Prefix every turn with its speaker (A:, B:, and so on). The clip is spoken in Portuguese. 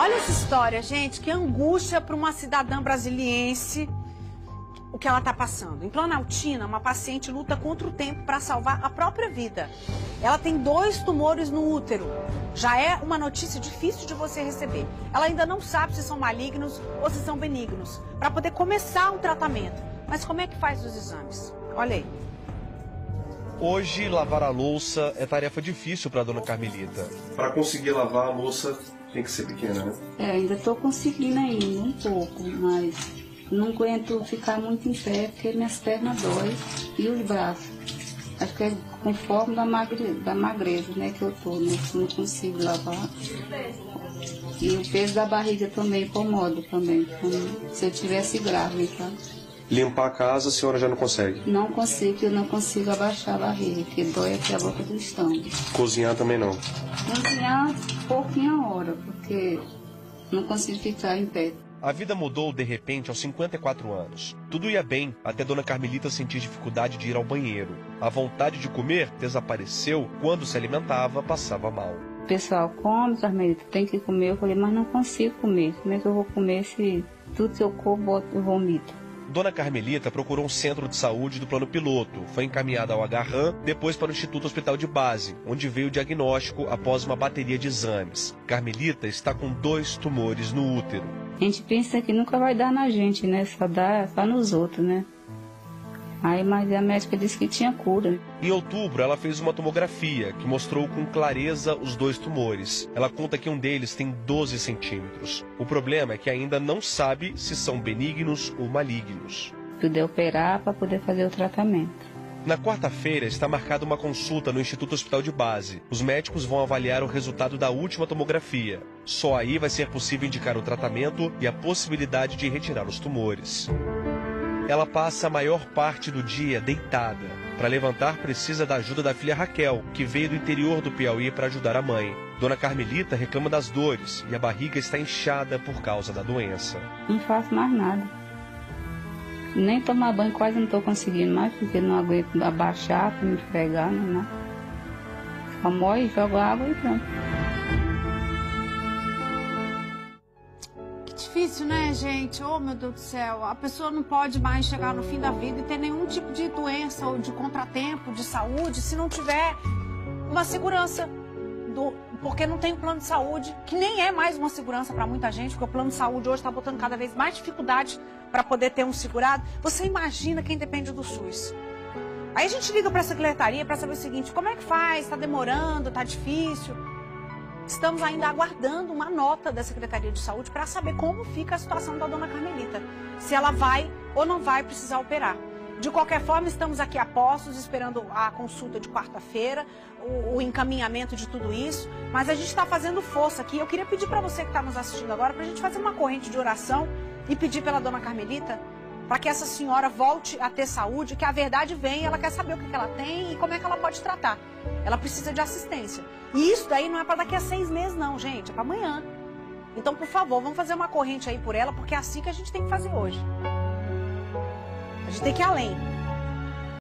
A: Olha essa história, gente, que angústia para uma cidadã brasiliense o que ela está passando. Em Planaltina, uma paciente luta contra o tempo para salvar a própria vida. Ela tem dois tumores no útero. Já é uma notícia difícil de você receber. Ela ainda não sabe se são malignos ou se são benignos, para poder começar um tratamento. Mas como é que faz os exames? Olha aí.
B: Hoje, lavar a louça é tarefa difícil para dona Carmelita.
C: Para conseguir lavar a louça, tem que ser pequena, né?
D: É, ainda estou conseguindo ainda, um pouco, mas não aguento ficar muito em pé, porque minhas pernas doem e os braços. Acho que é conforme da, magre, da magreza, né, que eu tô, né, não consigo lavar. E o peso da barriga também incomoda também, como se eu tivesse grávida, tá?
C: Limpar a casa a senhora já não consegue?
D: Não consigo, eu não consigo abaixar a barriga, porque dói até a boca do estômago.
C: Cozinhar também não?
D: Cozinhar pouquinho a hora, porque não consigo ficar em pé.
B: A vida mudou de repente aos 54 anos. Tudo ia bem até Dona Carmelita sentir dificuldade de ir ao banheiro. A vontade de comer desapareceu quando se alimentava, passava mal.
D: O pessoal come, Carmelita, tem que comer. Eu falei, mas não consigo comer. Como é que eu vou comer se tudo que eu como eu vomito?
B: Dona Carmelita procurou um centro de saúde do plano piloto, foi encaminhada ao Agarram, depois para o Instituto Hospital de Base, onde veio o diagnóstico após uma bateria de exames. Carmelita está com dois tumores no útero.
D: A gente pensa que nunca vai dar na gente, né? Só dá só nos outros, né? Aí, mas a médica disse que tinha cura.
B: Em outubro, ela fez uma tomografia que mostrou com clareza os dois tumores. Ela conta que um deles tem 12 centímetros. O problema é que ainda não sabe se são benignos ou malignos.
D: Puder operar para poder fazer o tratamento.
B: Na quarta-feira está marcada uma consulta no Instituto Hospital de Base. Os médicos vão avaliar o resultado da última tomografia. Só aí vai ser possível indicar o tratamento e a possibilidade de retirar os tumores. Ela passa a maior parte do dia deitada. Para levantar, precisa da ajuda da filha Raquel, que veio do interior do Piauí para ajudar a mãe. Dona Carmelita reclama das dores e a barriga está inchada por causa da doença.
D: Não faço mais nada. Nem tomar banho quase não estou conseguindo mais, porque não aguento abaixar me fregar, não. Só morre, jogo água e pronto.
A: Difícil, né, gente? Oh, meu Deus do céu. A pessoa não pode mais chegar no fim da vida e ter nenhum tipo de doença ou de contratempo de saúde se não tiver uma segurança. Do, porque não tem plano de saúde, que nem é mais uma segurança para muita gente, porque o plano de saúde hoje está botando cada vez mais dificuldade para poder ter um segurado. Você imagina quem depende do SUS. Aí a gente liga para a secretaria para saber o seguinte: como é que faz? Está demorando? Está difícil? Estamos ainda aguardando uma nota da Secretaria de Saúde para saber como fica a situação da dona Carmelita. Se ela vai ou não vai precisar operar. De qualquer forma, estamos aqui a postos, esperando a consulta de quarta-feira, o, o, encaminhamento de tudo isso. Mas a gente está fazendo força aqui. Eu queria pedir para você que está nos assistindo agora, para a gente fazer uma corrente de oração e pedir pela dona Carmelita para que essa senhora volte a ter saúde, que a verdade vem, ela quer saber o que, que ela tem e como é que ela pode tratar. Ela precisa de assistência. E isso daí não é para daqui a seis meses, não, gente, é para amanhã. Então, por favor, vamos fazer uma corrente aí por ela, porque é assim que a gente tem que fazer hoje. A gente tem que ir além.